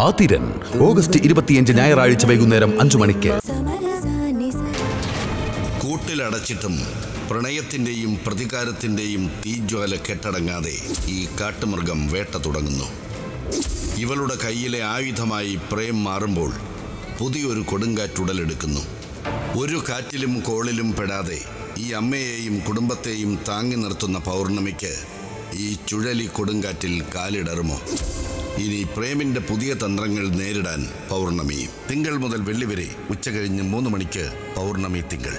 Athiran August ഇരുപത്തിയഞ്ച് ഞായറാഴ്ച വൈകുന്നേരം അഞ്ചു മണിക്ക്. കൂട്ടിലടച്ചിട്ടും പ്രണയത്തിന്റെയും പ്രതികാരത്തിന്റെയും തീജ്വാല കെട്ടടങ്ങാതെ ഈ കാട്ടുമൃഗം വേട്ട തുടങ്ങുന്നു. ഇവളുടെ കയ്യിലെ ആയുധമായി പ്രേം മാറുമ്പോൾ പുതിയൊരു കൊടുങ്കാറ്റുടലെടുക്കുന്നു ഒരു കാറ്റിലും കോളിലും പെടാതെ ഈ അമ്മയെയും കുടുംബത്തെയും താങ്ങി നിർത്തുന്ന പൗർണമിക്ക് ഈ ചുഴലി കൊടുങ്കാറ്റിൽ കാലിടറുമോ? ഇനി പ്രേമിന്റെ പുതിയ തന്ത്രങ്ങൾ നേരിടാൻ പൗർണമി. തിങ്കൾ മുതൽ വെള്ളി വരെ ഉച്ച കഴിഞ്ഞ് മൂന്ന് മണിക്ക് പൗർണമി തിങ്കൾ.